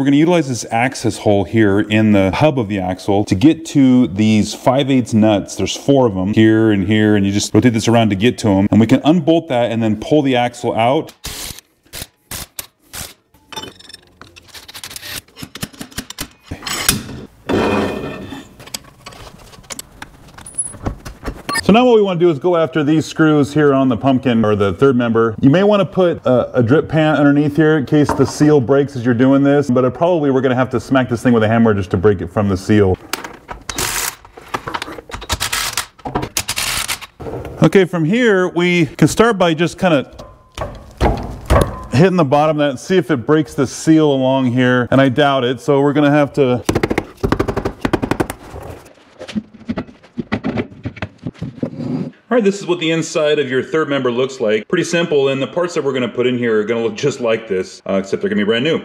We're gonna utilize this access hole here in the hub of the axle to get to these 5 8 nuts. There's four of them here and here, and you just rotate this around to get to them. And we can unbolt that and then pull the axle out. So now what we want to do is go after these screws here on the pumpkin or the third member. You may want to put a, a drip pan underneath here in case the seal breaks as you're doing this, but probably we're going to have to smack this thing with a hammer just to break it from the seal. Okay, from here we can start by just kind of hitting the bottom of that and see if it breaks the seal along here, and I doubt it, so we're going to have to All right, this is what the inside of your third member looks like. Pretty simple, and the parts that we're gonna put in here are gonna look just like this, uh, except they're gonna be brand new.